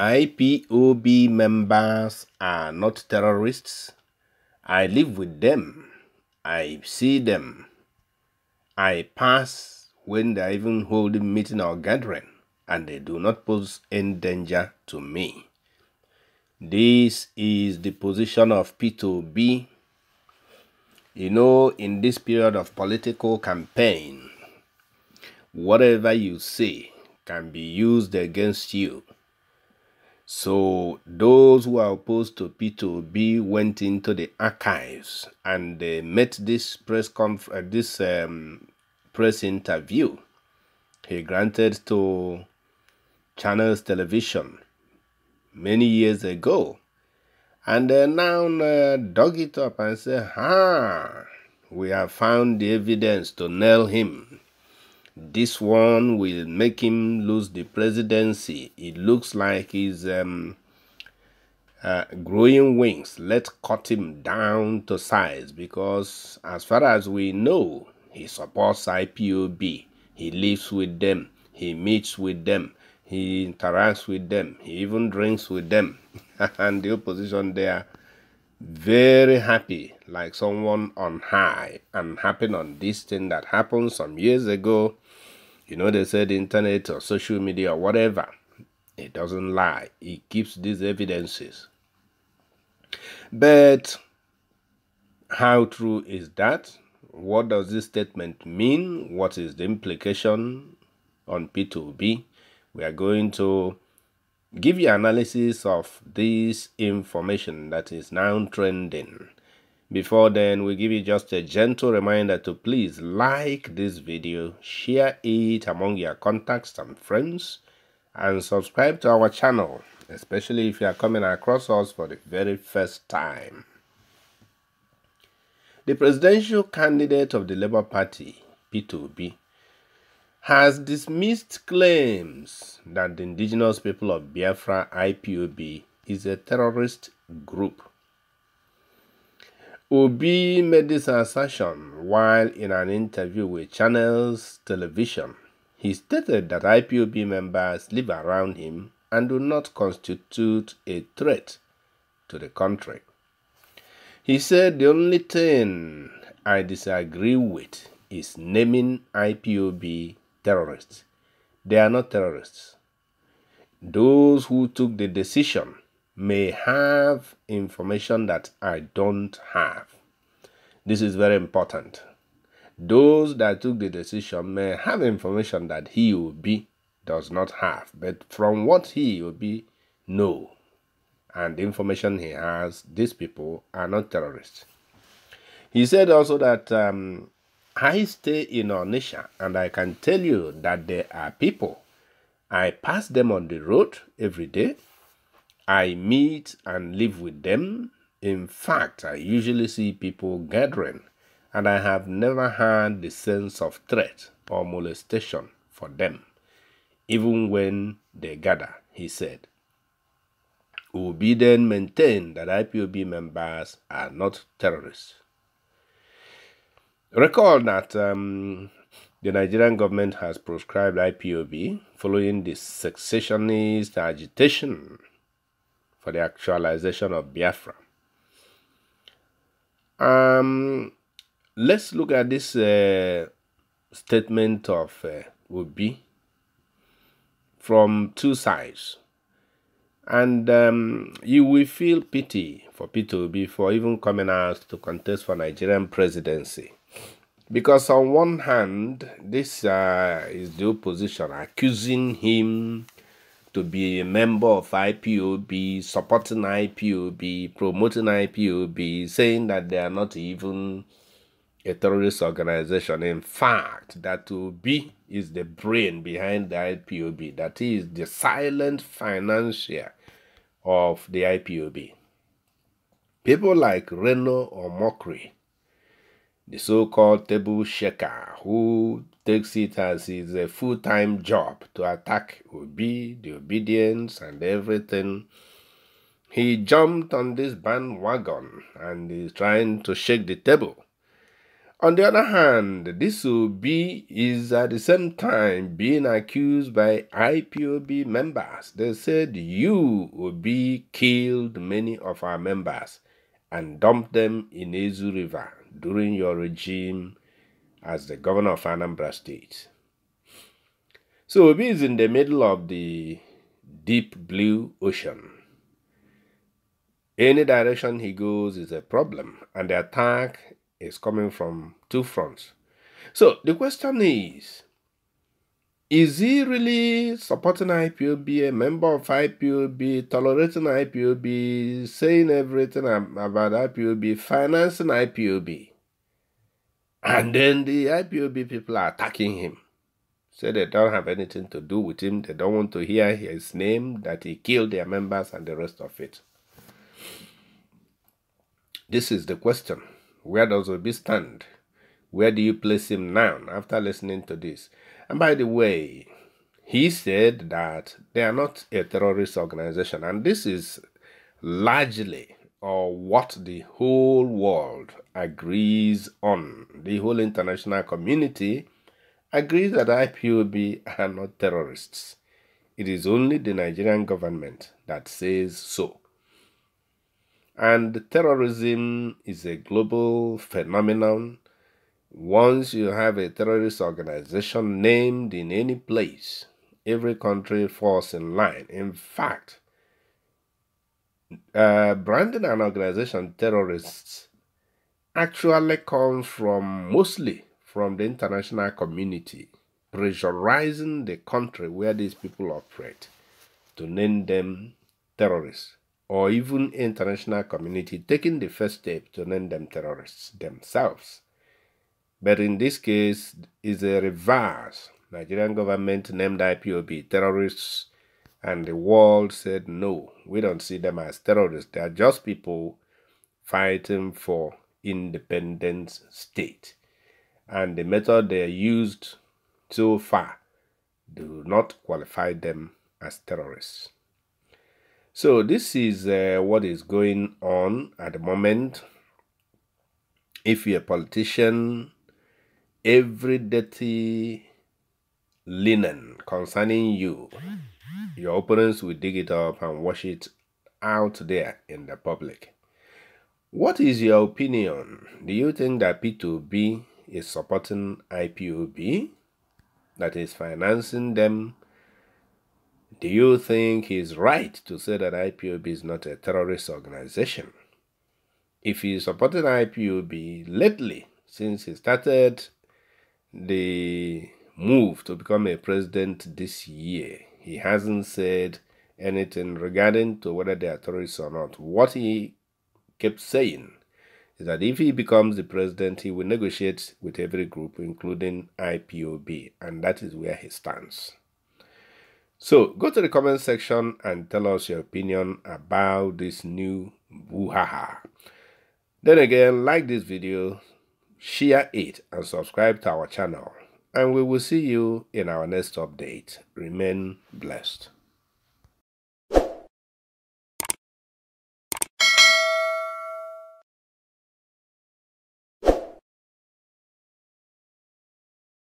IPOB members are not terrorists. I live with them. I see them. I pass when they're even holding meeting or gathering, and they do not pose any danger to me. This is the position of Peter Obi. You know, in this period of political campaign, whatever you say can be used against you. So those who are opposed to Peter Obi went into the archives and they met this press conf- uh, this um, press interview he granted to Channels Television many years ago, and they now uh, dug it up and said, "Ah, we have found the evidence to nail him." This one will make him lose the presidency. It looks like he's um, uh, growing wings. Let's cut him down to size because, as far as we know, he supports IPOB. He lives with them. He meets with them. He interacts with them. He even drinks with them. and the opposition there very happy like someone on high and happy on this thing that happened some years ago you know, they said internet or social media or whatever. It doesn't lie. It keeps these evidences. But how true is that? What does this statement mean? What is the implication on Peter Obi? We are going to give you analysis of this information that is now trending before then, we give you just a gentle reminder to please like this video, share it among your contacts and friends, and subscribe to our channel, especially if you are coming across us for the very first time. The presidential candidate of the Labour Party, Peter Obi, has dismissed claims that the indigenous people of Biafra, IPOB, is a terrorist group Obi made this assertion while in an interview with Channels Television. He stated that IPOB members live around him and do not constitute a threat to the country. He said the only thing I disagree with is naming IPOB terrorists. They are not terrorists. Those who took the decision may have information that I don't have. This is very important. Those that took the decision may have information that he will be does not have, but from what he will be know and the information he has, these people are not terrorists. He said also that um, I stay in Onitsha and I can tell you that there are people. I pass them on the road every day I meet and live with them. In fact, I usually see people gathering, and I have never had the sense of threat or molestation for them, even when they gather, he said. Obi then maintained that IPOB members are not terrorists. Recall that um, the Nigerian government has proscribed IPOB following the secessionist agitation for the actualization of Biafra. Um, let's look at this uh, statement of uh, Obi from two sides. And um, you will feel pity for Peter Obi for even coming out to contest for Nigerian presidency. Because on one hand, this uh, is the opposition accusing him to be a member of IPOB, supporting IPOB, promoting IPOB, saying that they are not even a terrorist organization. In fact, that Obi is the brain behind the IPOB, that is the silent financier of the IPOB. People like Reno Omokri, the so called table shaker, who takes it as his full-time job to attack Obi, the Obidients and everything. He jumped on this bandwagon and is trying to shake the table. On the other hand, this Obi is at the same time being accused by IPOB members. They said you, Obi, killed many of our members and dumped them in Ezu River during your regime as the governor of Anambra State. So Obi is in the middle of the deep blue ocean. Any direction he goes is a problem, and the attack is coming from two fronts. So the question is Is he really supporting IPOB, a member of IPOB, tolerating IPOB, saying everything about IPOB, financing IPOB? And then the IPOB people are attacking him. Say they don't have anything to do with him. They don't want to hear his name, that he killed their members and the rest of it. This is the question. Where does Obi stand? Where do you place him now after listening to this? And by the way, he said that they are not a terrorist organization. And this is largely or what the whole world agrees on. The whole international community agrees that IPOB are not terrorists. It is only the Nigerian government that says so. And terrorism is a global phenomenon. Once you have a terrorist organization named in any place, every country falls in line. In fact, uh, branding an organization terrorists actually comes from mostly from the international community pressurizing the country where these people operate to name them terrorists or even international community taking the first step to name them terrorists themselves but in this case is a reverse nigerian government named ipob terrorists and the world said, no, we don't see them as terrorists. They are just people fighting for independence state. And the method they are used so far do not qualify them as terrorists. So this is uh, what is going on at the moment. If you're a politician, every dirty linen concerning you your opponents will dig it up and wash it out there in the public. What is your opinion? Do you think that Peter Obi is supporting IPOB? That is financing them? Do you think he's right to say that IPOB is not a terrorist organization? If he is supporting IPOB lately, since he started the move to become a president this year, he hasn't said anything regarding to whether they are terrorists or not. What he kept saying is that if he becomes the president, he will negotiate with every group, including IPOB, and that is where he stands. So go to the comment section and tell us your opinion about this new brouhaha. Then again, like this video, share it, and subscribe to our channel and we will see you in our next update. Remain blessed.